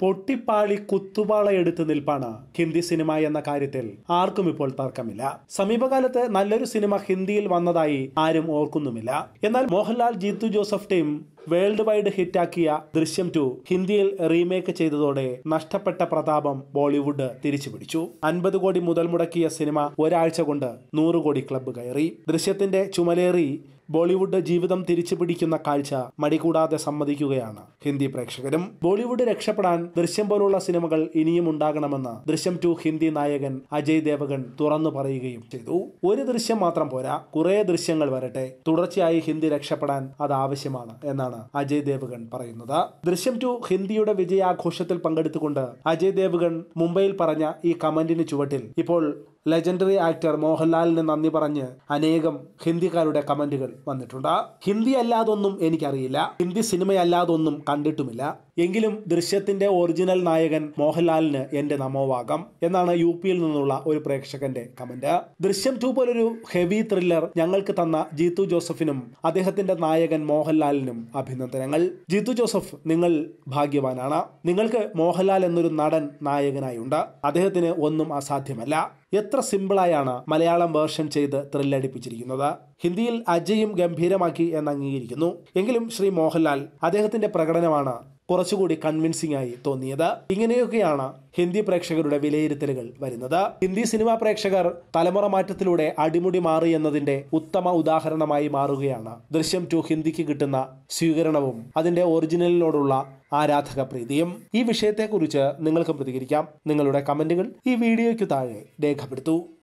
പൊട്ടിപ്പാളി കുത്തുപാള എടുത്ത് നിൽപ്പാണ് ഹിന്ദി സിനിമ എന്ന കാര്യത്തിൽ. ആർക്കും ഇപ്പോൾ തർക്കമില്ല. സമീപകാലത്ത് നല്ലൊരു സിനിമ ഹിന്ദിയിൽ വന്നതായി ആരും ഓർക്കുന്നുമില്ല. എന്നാൽ Mohanlal Jeethu Joseph team world wide ഹിറ്റാക്കിയ Drishyam two ഹിന്ദിയിൽ റീമേക്ക് ചെയ്തതോടെ നഷ്ടപ്പെട്ട പ്രതാപം ബോളിവുഡ് തിരിച്ചു പിടിച്ചു അൻപത് കോടി മുതൽ മുടക്കിയ സിനിമ ഒരാഴ്ച കൊണ്ട് നൂറ് കോടി ക്ലബ്ബ് കയറി. ദൃശ്യത്തിന്റെ ചുമലേറി ബോളിവുഡ് ജീവിതം തിരിച്ചു പിടിക്കുന്ന കാഴ്ച മടികൂടാതെ സമ്മതിക്കുകയാണ്. ഹിന്ദി പ്രേക്ഷകരും ബോളിവുഡ് രക്ഷപ്പെടാൻ ദൃശ്യം പോലുള്ള സിനിമകൾ ഇനിയും ഉണ്ടാകണമെന്ന് ദൃശ്യം ടു ഹിന്ദി നായകൻ അജയ് ദേവഗൺ തുറന്നു പറയുകയും ചെയ്തു. ഒരു ദൃശ്യം മാത്രം പോരാ കുറെ ദൃശ്യങ്ങൾ വരട്ടെ. തുടർച്ചയായി ഹിന്ദി രക്ഷപ്പെടാൻ അത് ആവശ്യമാണ് എന്നാണ് അജയ് ദേവഗൺ പറയുന്നത്. ദൃശ്യം ടു ഹിന്ദിയുടെ വിജയാഘോഷത്തിൽ പങ്കെടുത്തുകൊണ്ട് അജയ് ദേവഗൺ മുംബൈയിൽ പറഞ്ഞ ഈ കമന്റിന് ചുവട്ടിൽ ഇപ്പോൾ ലെജൻഡറി ആക്ടർ മോഹൻലാലിന് നന്ദി പറഞ്ഞ് അനേകം ഹിന്ദിക്കാരുടെ കമന്റുകൾ വന്നിട്ടുണ്ട്. ഹിന്ദി അല്ലാതൊന്നും എനിക്കറിയില്ല. ഹിന്ദി സിനിമയല്ലാതൊന്നും കണ്ടിട്ടുമില്ല. എങ്കിലും ദൃശ്യത്തിന്റെ ഒറിജിനൽ നായകൻ മോഹൻലാലിന് എന്റെ നമോവാകം എന്നാണ് യു പിയിൽ നിന്നുള്ള ഒരു പ്രേക്ഷകന്റെ കമന്റ് ദൃശ്യം ടു പോലൊരു ഹെവി ത്രില്ലർ ഞങ്ങൾക്ക് തന്ന ജീത്തു ജോസഫിനും അദ്ദേഹത്തിന്റെ നായകൻ മോഹൻലാലിനും അഭിനന്ദനങ്ങൾ. ജീത്തു ജോസഫ് നിങ്ങൾ ഭാഗ്യവാനാണ്. നിങ്ങൾക്ക് മോഹൻലാൽ എന്നൊരു നടൻ നായകനായി ഉണ്ട് അദ്ദേഹത്തിന് ഒന്നും അസാധ്യമല്ല. എത്ര സിമ്പിളായാണ് മലയാളം വേർഷൻ ചെയ്ത് ത്രില്ലടിപ്പിച്ചിരിക്കുന്നത് ഹിന്ദിയിൽ അജയും ഗംഭീരമാക്കി എന്ന് അംഗീകരിക്കുന്നു എങ്കിലും ശ്രീ മോഹൻലാൽ അദ്ദേഹത്തിന്റെ പ്രകടനമാണ് കുറച്ചുകൂടി കൺവിൻസിംഗ് ആയി തോന്നിയത്. ഇങ്ങനെയൊക്കെയാണ് ഹിന്ദി പ്രേക്ഷകരുടെ വിലയിരുത്തലുകൾ വരുന്നത്. ഹിന്ദി സിനിമാ പ്രേക്ഷകർ തലമുറ മാറ്റത്തിലൂടെ അടിമുടി മാറി എന്നതിന്റെ ഉത്തമ ഉദാഹരണമായി മാറുകയാണ്. ദൃശ്യം ടു ഹിന്ദിക്ക് കിട്ടുന്ന സ്വീകരണവും അതിന്റെ ഒറിജിനലിനോടുള്ള ആരാധക പ്രീതിയും. ഈ വിഷയത്തെക്കുറിച്ച് നിങ്ങൾക്ക് പ്രതികരിക്കാം. നിങ്ങളുടെ കമന്റുകൾ ഈ വീഡിയോയ്ക്ക് താഴെ രേഖപ്പെടുത്തൂ.